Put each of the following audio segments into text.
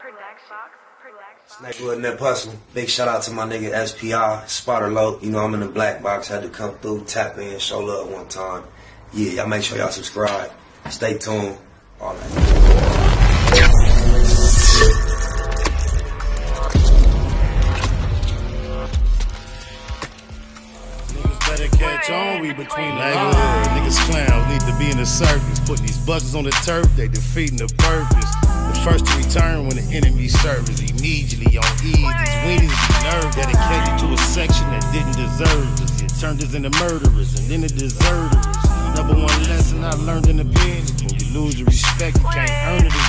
production. Snakewood and that hustling. Big shout out to my nigga SPI, Spider Loc. You know I'm in the black box. Had to come through, tap in, show love one time. Yeah, y'all make sure y'all subscribe. Stay tuned. All that. Catch on, we between the lines. Niggas clowns need to be in the circus. Putting these buzzers on the turf, they defeating the purpose. The first to return when the enemy serves immediately on ease. These weenies be nerve dedicated to a section that didn't deserve us. It turned us into murderers and then the deserters. Number one lesson I learned in the pen: when you lose your respect, you can't earn it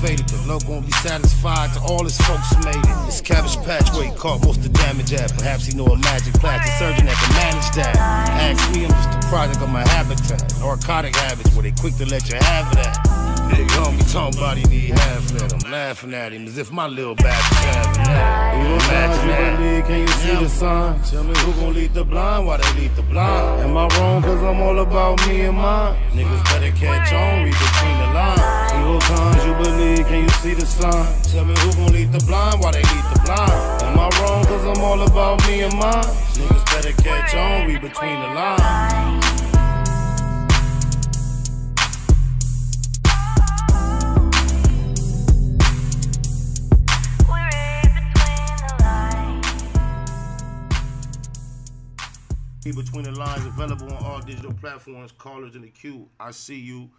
faded, but low won't be satisfied to all his folks made it. This cabbage patch where he caught most of the damage at. Perhaps he know a magic plastic surgeon that can manage that. Ask me, I'm just a product of my habitat. Narcotic habits where they quick to let you have it at. Big homie talking about he need half that. I'm laughing at him as if my little bastard having that. You imagine that? Can you see the sign? Tell me who gon' lead the blind? Why they lead the blind? Am I wrong? Cause I'm all about me and mine. Niggas better catch on, read between the lines. Evil times you believe, can you see the sign? Tell me who gon' lead the blind? Why they lead the blind? Am I wrong? Cause I'm all about me and mine. Niggas better catch on, read between the lines. Read Between the Lines available on all digital platforms. Callers in the queue. I see you.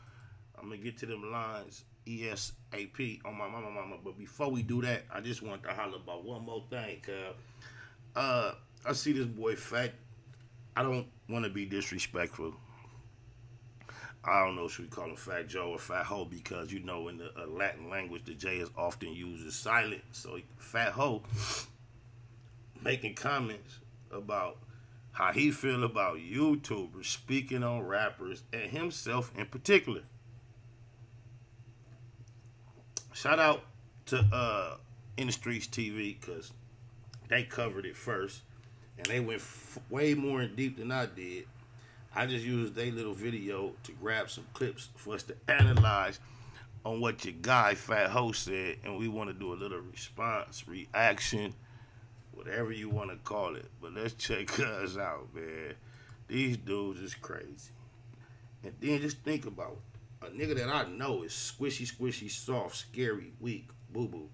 I'm gonna get to them lines ESAP on my mama mama. But before we do that, I just want to holler about one more thing. Cause, uh, I see this boy Fat. I don't want to be disrespectful. I don't know should we call him Fat Joe or Fat Ho because you know in the uh, Latin language the J is often used as silent. So Fat Ho making comments about how he feel about YouTubers speaking on rappers and himself in particular. Shout out to uh In the Streets TV because they covered it first and they went way more in deep than I did. I just used their little video to grab some clips for us to analyze on what your guy Fat Ho said, and we want to do a little response, reaction, whatever you want to call it. But let's check us out, man. These dudes is crazy. And then just think about it. a nigga that I know is squishy, squishy, soft, scary, weak, boo boo.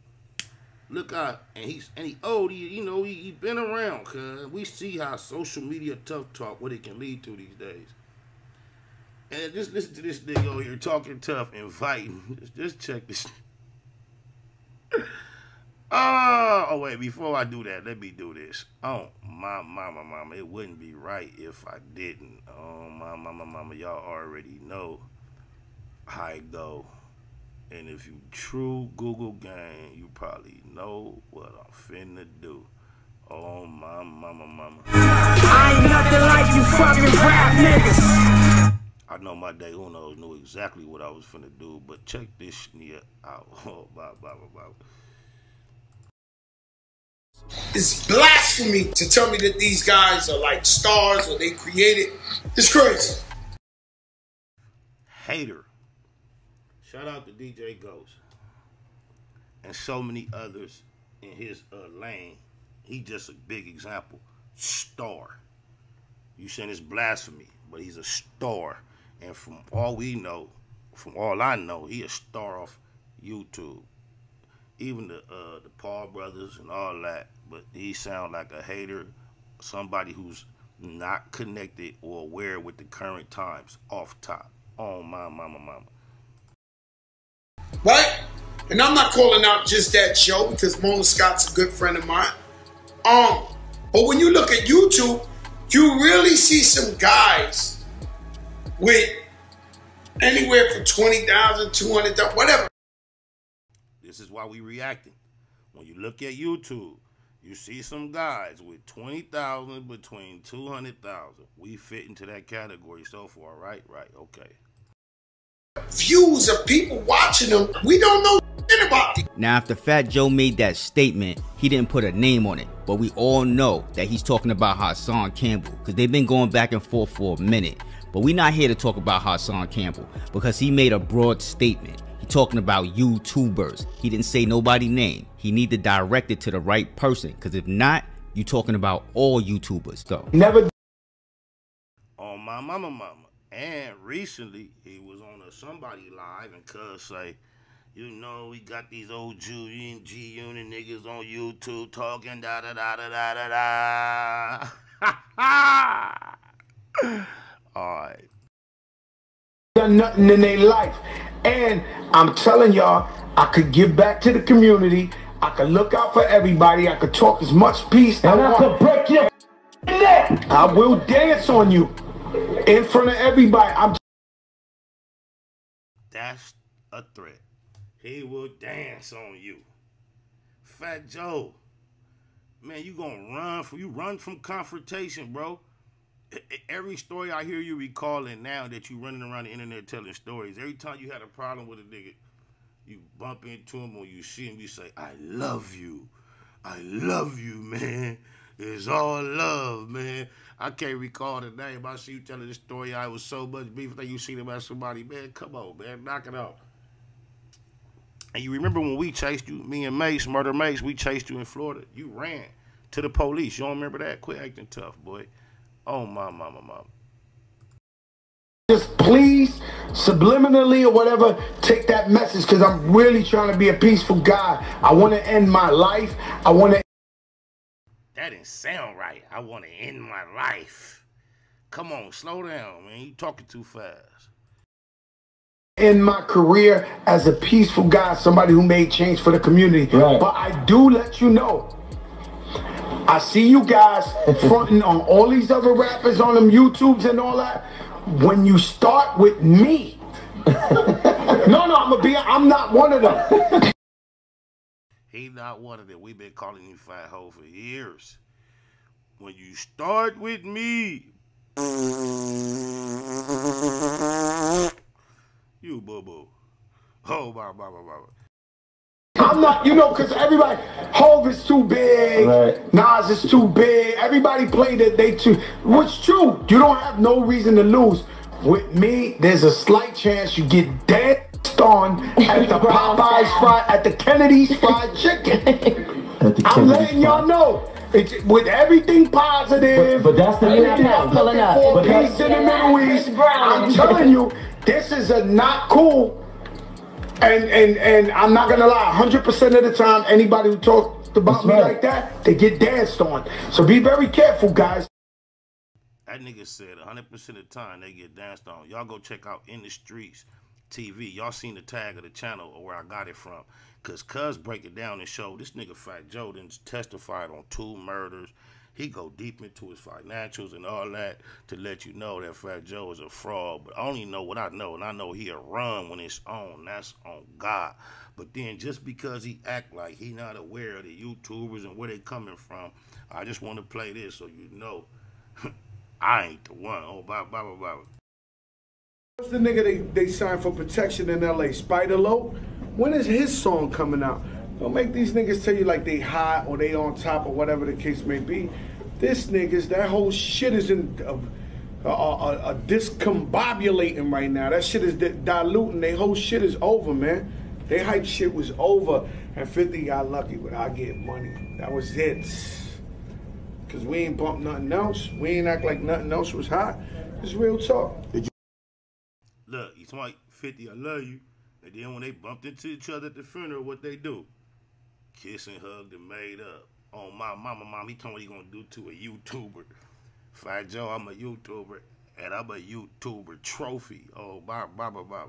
Look out, and he's and he old. He, you know, he, he been around. Cause we see how social media tough talk what it can lead to these days. And just listen to this nigga over here talking tough and fighting. Just, just check this. Oh, oh wait, before I do that, let me do this. Oh, my mama, mama, it wouldn't be right if I didn't. Oh, my mama, mama, y'all already know how I go. And if you true Google gang, you probably know what I'm finna do. Oh, my mama, mama. I ain't nothing like you fucking rap niggas. I know my day unos knew exactly what I was finna do, but check this shit out. Oh, blah, blah, blah, blah. It's blasphemy to tell me that these guys are like stars or they created. It's crazy. hater. Shout out to DJ Ghost and so many others in his uh, lane. He just a big example. Star. You saying it's blasphemy, but he's a star. And from all we know, from all I know, he a star off YouTube. Even the uh, the Paul brothers and all that, but he sound like a hater, somebody who's not connected or aware with the current times. Off top. Oh my mama, mama. Right? And I'm not calling out just that show because Mona Scott's a good friend of mine. Um, but when you look at YouTube, you really see some guys with anywhere from 20,000, 200,000, whatever. This is why we reacting. When you look at YouTube, you see some guys with 20,000 between 200,000. We fit into that category so far, right? Right, okay. Views of people watching them. We don't know about these. Now, after Fat Joe made that statement, he didn't put a name on it, but we all know that he's talking about Hassan Campbell because they've been going back and forth for a minute. But we're not here to talk about Hassan Campbell because he made a broad statement. He talking about YouTubers. He didn't say nobody name. He need to direct it to the right person. Cause if not, you talking about all YouTubers. Go. Never on oh, my mama mama. And recently he was on a somebody live and cuz say, you know, we got these old Julian G Unit niggas on YouTube talking da da da da da da da. Alright. done nothing in their life. And I'm telling y'all, I could give back to the community. I could look out for everybody. I could talk as much peace And I I could break your neck. I will dance on you in front of everybody. I'm That's a threat. He will dance on you. Fat Joe. Man, you gonna run from you run from confrontation, bro. Every story I hear you recalling now that you running around the internet telling stories. Every time you had a problem with a nigga, you bump into him or you see him, you say, I love you. I love you, man. It's all love, man. I can't recall the name. I see you telling this story. I was so much beef that you seen about somebody, man. Come on, man. Knock it off. And you remember when we chased you, me and Mase, Murder Mase, we chased you in Florida. You ran to the police. You don't remember that? Quit acting tough, boy. Oh my mama, mama. just please, subliminally or whatever, take that message because I'm really trying to be a peaceful guy. I want to end my life. I want to That didn't sound right. I want to end my life. Come on, slow down, man. You talking too fast. in my career as a peaceful guy, somebody who made change for the community. Right. But I do let you know. I see you guys fronting on all these other rappers on them YouTubes and all that. When you start with me, no, no, I'm gonna be. I'm not one of them. He not one of them. We've been calling you fat hoe for years. When you start with me, you boo boo. Oh my mama, mama. I'm not, you know, because everybody, Hove is too big, Right. Nas is too big. Everybody played it, they too. What's true? You don't have no reason to lose. With me, there's a slight chance you get danced on at the Popeyes fried, at the Kennedy's fried chicken. At the I'm Kennedy letting y'all know. It's, with everything positive, But- but that's the- everything Pulling I'm looking pulling for, up. But peace in the Middle East. I'm telling you, this is a not cool. And and and I'm not gonna lie, 100% of the time, anybody who talks about That's me right. like that, they get danced on. So be very careful, guys. That nigga said 100% of the time they get danced on. Y'all go check out In the Streets TV. Y'all seen the tag of the channel or where I got it from. Cause Cuz break it down and show this nigga Fat Joe done testified on two murders. He go deep into his financials and all that to let you know that Fat Joe is a fraud. But I only know what I know, and I know he'll run when it's on. That's on God. But then just because he act like he not aware of the YouTubers and where they coming from, I just want to play this so you know I ain't the one. Oh, blah, blah, blah, blah. What's the nigga they, they signed for protection in LA? Spider Loc? When is his song coming out? Don't make these niggas tell you like they hot or they on top or whatever the case may be. This niggas, that whole shit is in uh, uh, uh, uh, discombobulating right now. That shit is di- diluting. They whole shit is over, man. They hype shit was over, and 50 got lucky with I get money. That was it. Cause we ain't bump nothing else. We ain't act like nothing else was hot. It's real talk. Look, he's like 50, I love you. And then when they bumped into each other at the funeral, what they do? Kiss and hugged and made up. Oh, my mama, mom, he told me he gonna do to a YouTuber. Fat Joe, I'm a YouTuber, and I'm a YouTuber trophy. Oh, blah, blah, blah,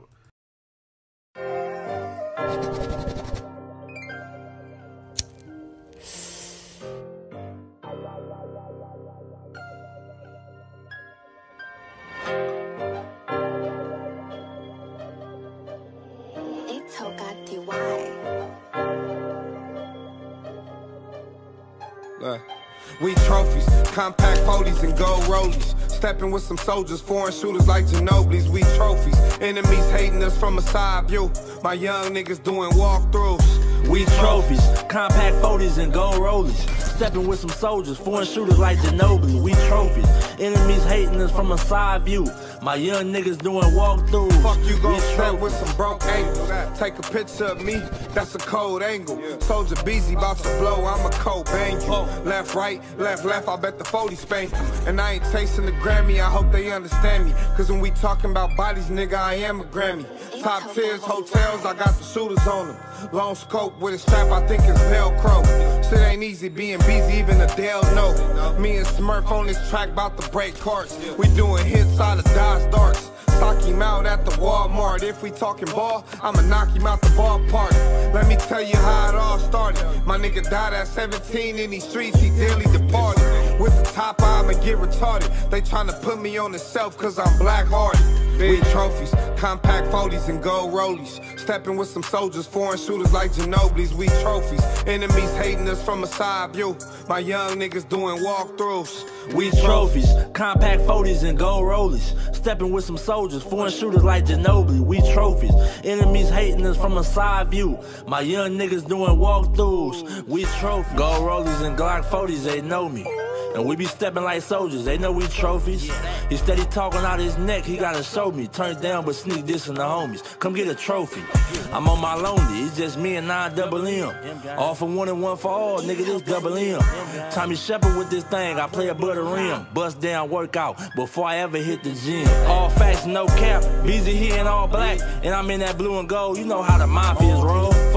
We trophies, compact 40s and gold rollies. Stepping with some soldiers, foreign shooters like Ginobili's. We trophies, enemies hating us from a side view. My young niggas doing walkthroughs. We trophies, compact 40s and gold rollers. Stepping with some soldiers, foreign shooters like Ginobili. We trophies, Enemies hating us from a side view. My young niggas doing walkthroughs. Fuck you gon' step with some broke angles. Take a picture of me, that's a cold angle. Soldier busy, about to blow, I'm a cold bang you. Left, right, left, left, I bet the 40 spank you. And I ain't chasing the Grammy, I hope they understand me. Cause when we talking about bodies, nigga, I am a Grammy. Top tiers, hotels, I got the shooters on them. Long scope with a strap, I think it's Velcro. Ain't easy being busy, even the Adele know. Me and Smurf on this track, about to break carts. We doing hits out of Dodge darts. Sock him out at the Walmart. If we talking ball, I'ma knock him out the ballpark. Let me tell you how it all started. My nigga died at 17 in these streets, he dearly departed. With the top I'ma get retarded. They tryna put me on the shelf cause I'm black hearted. We trophies, compact 40s and gold rollies. Stepping with some soldiers, foreign shooters like Ginobili's. We trophies. Enemies hating us from a side view. My young niggas doing walkthroughs. We trophies, compact 40s and gold rollies. Stepping with some soldiers, foreign shooters like Ginobili. We trophies. Enemies hating us from a side view. My young niggas doing walkthroughs. We trophies. Gold rollies and Glock 40s, they know me. And we be stepping like soldiers, they know we trophies. He steady talking out his neck, he gotta show me. Turn down, but sneak this in the homies. Come get a trophy. I'm on my lonely, it's just me and 9 double M. All for one and one for all, nigga, this double M. Tommy Shepard with this thing, I play a butter rim. Bust down workout before I ever hit the gym. All facts, no cap. Busy here in all black, and I'm in that blue and gold. You know how the mafias roll.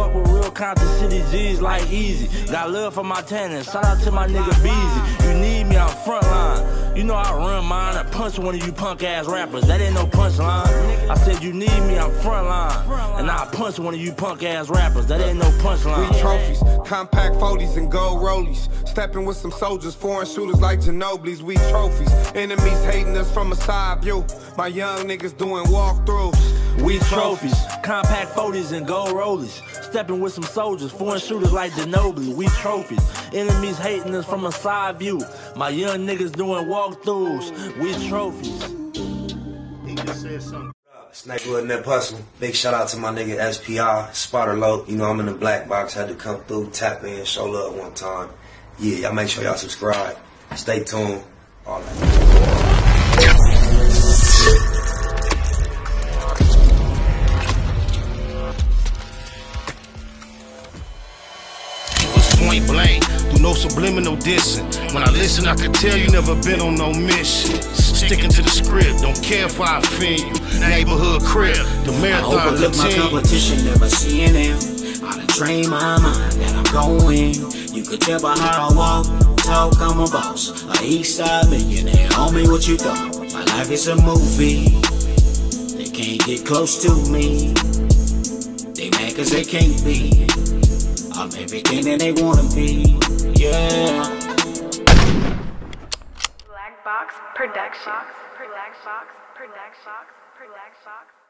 With real Compton City G's like easy. Got love for my tenants. Shout out to my nigga Beezy. You need me, I'm frontline. You know I run mine and punch one of you punk ass rappers. That ain't no punchline. I said you need me, I'm frontline. And I punch one of you punk ass rappers. That ain't no punchline. We trophies, compact 40s and gold rollies. Stepping with some soldiers, foreign shooters like Ginobili's. We trophies. Enemies hating us from a side view. My young niggas doing walkthroughs. We trophies, compact 40s and gold rollers. Stepping with some soldiers, foreign shooters like Ginobili. We trophies. Enemies hating us from a side view. My young niggas doing walkthroughs. We trophies. He just said something. Snakewood Nip Hustle. Big shout out to my nigga SPR, Spider Loc. You know, I'm in the black box. Had to come through, tap in, show love one time. Yeah, y'all make sure y'all subscribe. Stay tuned. All that. Dissing. When I listen, I could tell you never been on no mission. Sticking to the script, don't care if I offend you. Neighborhood crib, the I marathon overlook my competition, never seeing them. I done trained my mind that I'm going. You could tell by how I walk, talk, I'm a boss. A east side millionaire, homie, what you thought? My life is a movie. They can't get close to me. They mad cause they can't be. I'm everything that they wanna be. Yeah. Black Box. Black Box. Black Box Productions.